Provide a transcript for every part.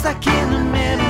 stuck in the middle.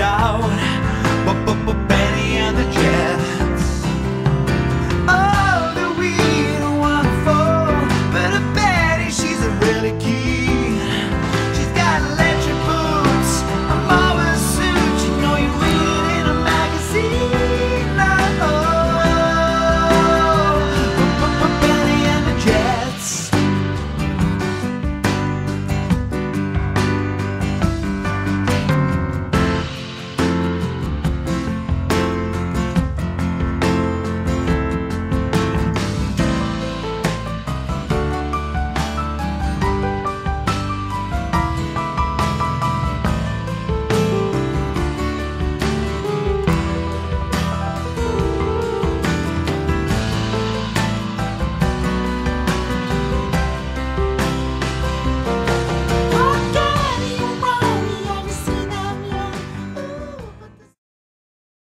out.